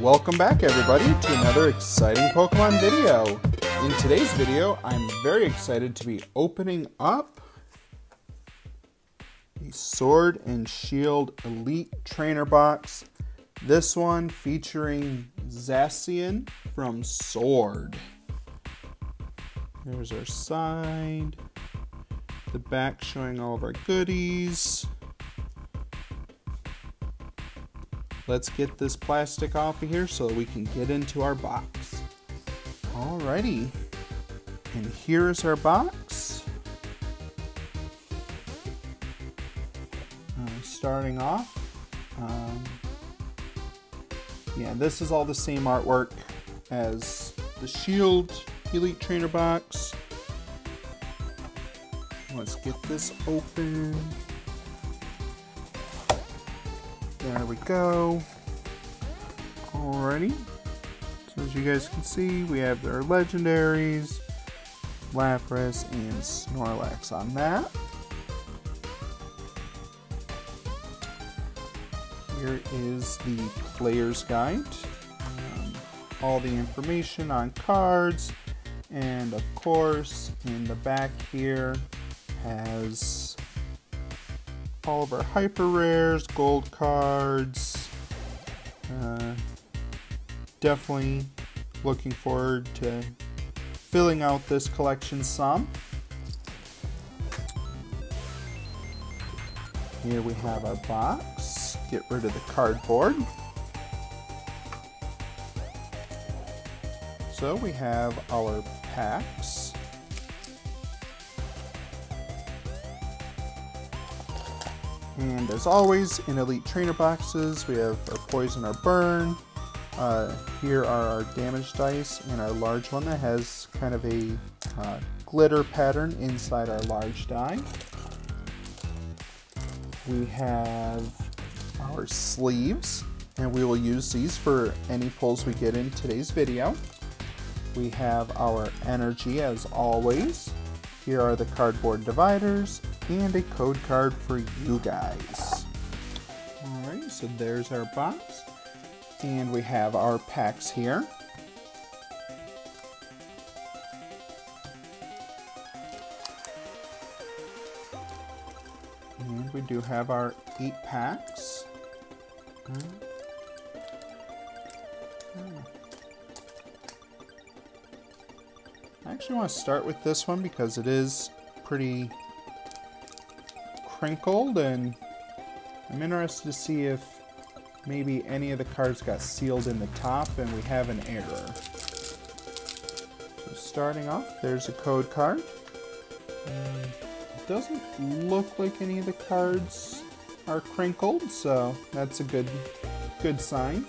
Welcome back everybody to another exciting Pokemon video. In today's video, I'm very excited to be opening up the Sword and Shield Elite Trainer Box. This one featuring Zacian from Sword. There's our side. The back showing all of our goodies. Let's get this plastic off of here so we can get into our box. Alrighty. And here is our box. Uh, starting off. Um, yeah, this is all the same artwork as the Shield Elite Trainer box. Let's get this open. There we go. Alrighty. So as you guys can see, we have our legendaries, Lapras, and Snorlax on that. Here is the player's guide. Um, all the information on cards, and of course, in the back here has all of our hyper rares, gold cards. Uh, definitely looking forward to filling out this collection some. Here we have our box. Get rid of the cardboard. So we have our packs. And as always, in Elite Trainer boxes, we have our Poison or Burn. Uh, here are our damage dice and our large one that has kind of a uh, glitter pattern inside our large die. We have our sleeves, and we will use these for any pulls we get in today's video. We have our energy as always. Here are the cardboard dividers and a code card for you guys. Alright, so there's our box. And we have our packs here. And we do have our eight packs. Hmm. Hmm. I actually want to start with this one because it is pretty crinkled and I'm interested to see if maybe any of the cards got sealed in the top and we have an error. So starting off, there's a code card. Mm, it doesn't look like any of the cards are crinkled, so that's a good, good sign.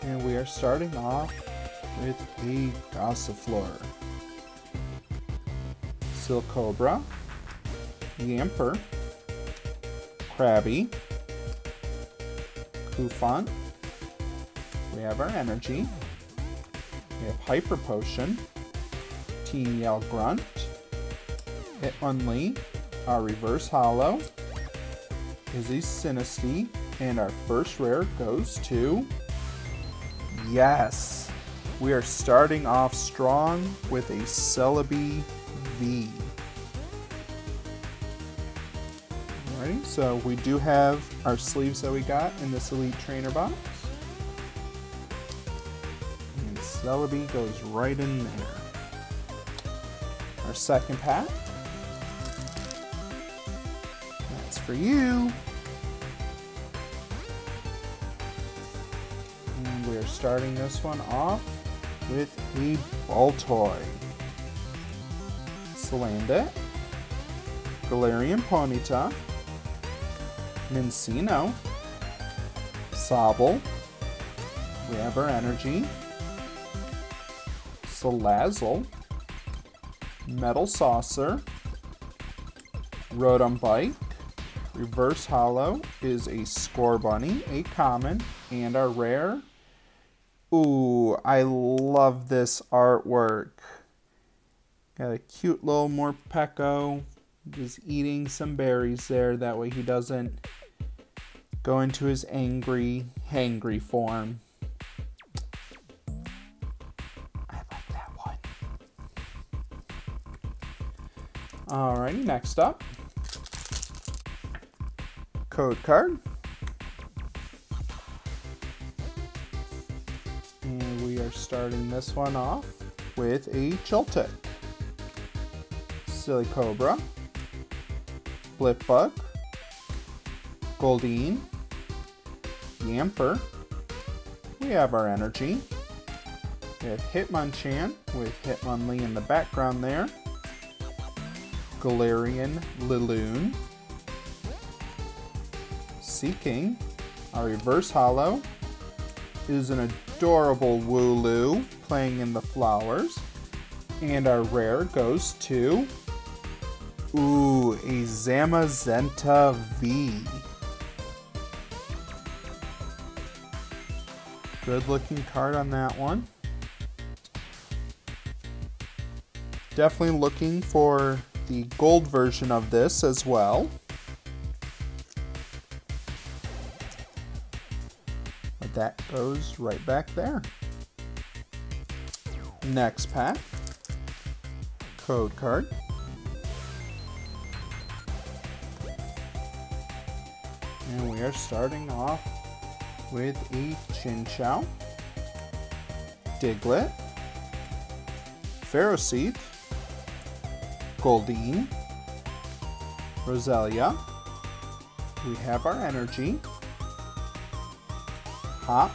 And we are starting off with a Gossifleur. Cobra, Yamper, Krabby, Cufant, we have our Energy, we have Hyper Potion, Team Yell Grunt, Hitmonlee, our Reverse Holo, Izzy Sinistea, and our first rare goes to... Yes! We are starting off strong with a Celebi V. Alrighty, so we do have our sleeves that we got in this Elite Trainer box. And Celebi goes right in there. Our second pack. That's for you. And we are starting this one off with a Baltoy. Salandit, Galarian Ponyta, Minccino, Sobble, our Energy, Salazzle, Metal Saucer, Rotom Bike, Reverse Holo is a Scorbunny, a common, and our rare. Ooh, I love this artwork. Got a cute little Morpeko. Just eating some berries there. That way he doesn't go into his angry, hangry form. I like that one. Alrighty, next up. Code card. And we are starting this one off with a Joltik. Silicobra. Blipbug. Goldeen. Yamper. We have our energy. We have Hitmonchan with Hitmonlee in the background there. Galarian Linoone. Seaking. Our reverse holo, is an adorable Wooloo playing in the flowers. And our rare goes to. Ooh, a Zamazenta V. Good looking card on that one. Definitely looking for the gold version of this as well. But that goes right back there. Next pack. Code card. And we are starting off with a Chinchou, Diglett, Ferroseed, Goldeen, Roselia. We have our energy. Hop,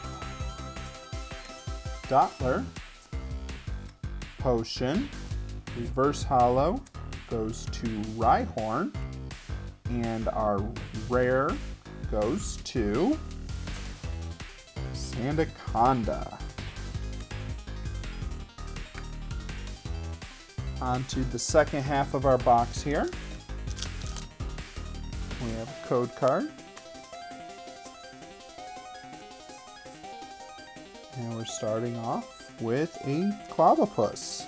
Dottler, Potion, Reverse Holo goes to Rhyhorn, and our rare goes to Sandaconda. On to the second half of our box here. We have a code card. And we're starting off with a Clobbopus.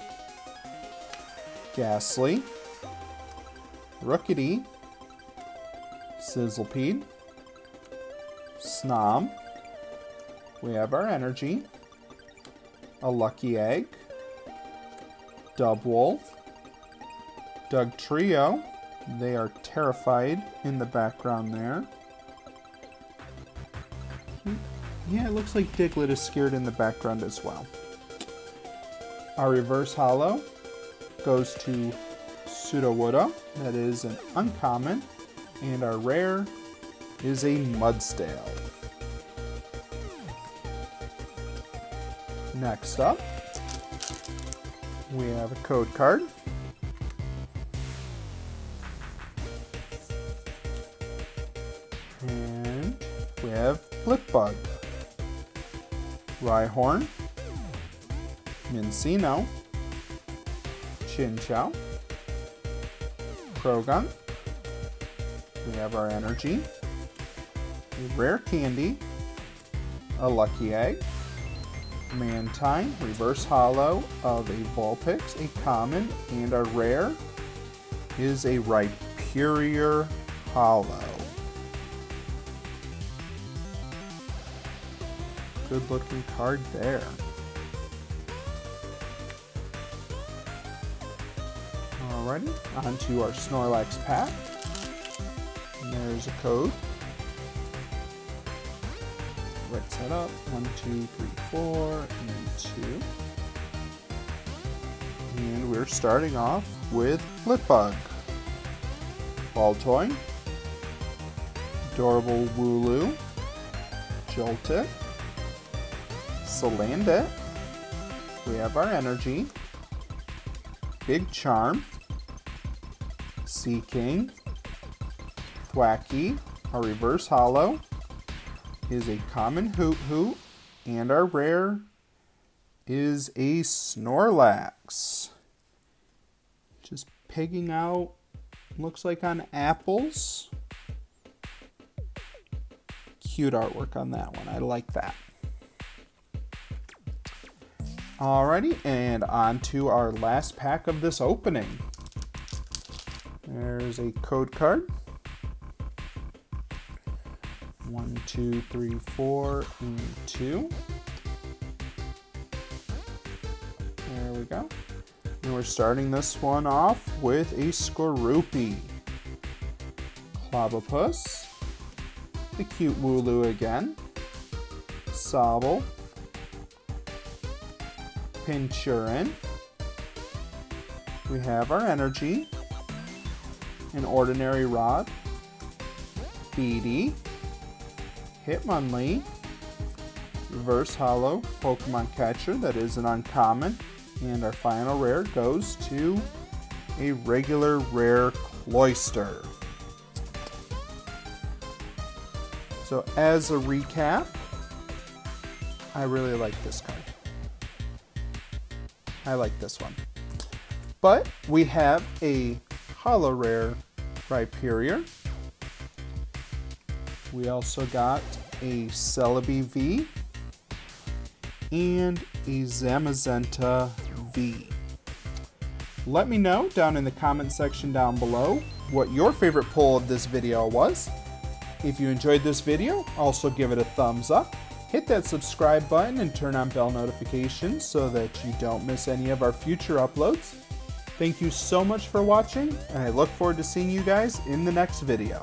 Gastly. Rookidee. Sizzlipede. Snom. We have our energy. A lucky egg. Dubwool. Dugtrio. They are terrified in the background there. Yeah, it looks like Diglett is scared in the background as well. Our reverse holo goes to Sudowoodo. That is an uncommon. And our rare is a Mudsdale. Next up, we have a code card. And we have Blipbug, Rhyhorn, Minccino, Chinchou, Croagunk, we have our energy, a rare candy, a lucky egg, Mantine, reverse holo of a Vulpix, a common, and a rare is a Rhyperior holo. Good looking card there. Alrighty, on to our Snorlax pack. And there's a code. Up. One, two, three, four, and two. And we're starting off with Blipbug. Baltoy. Adorable Wooloo. Joltik. Salandit. We have our energy. Big Charm. Seaking, Thwackey. A reverse holo is a common hoot hoot, and our rare is a Snorlax. Just pegging out, looks like on apples. Cute artwork on that one. I like that. Alrighty, and on to our last pack of this opening. There's a code card. One, two, three, four, and two. There we go. And we're starting this one off with a Skorupi. Clobbopus. The cute Wooloo again. Sobble. Pinchurin. We have our energy. An ordinary rod. Bede. Hitmonlee. Reverse Holo Pokemon Catcher that is an uncommon. And our final rare goes to a regular rare Cloyster. So as a recap, I really like this card. I like this one. But we have a holo Rare Rhyperior. We also got a Celebi V and a Zamazenta V. Let me know down in the comment section down below what your favorite pull of this video was. If you enjoyed this video, also give it a thumbs up hit that subscribe button and turn on bell notifications so that you don't miss any of our future uploads. Thank you so much for watching, and I look forward to seeing you guys in the next video.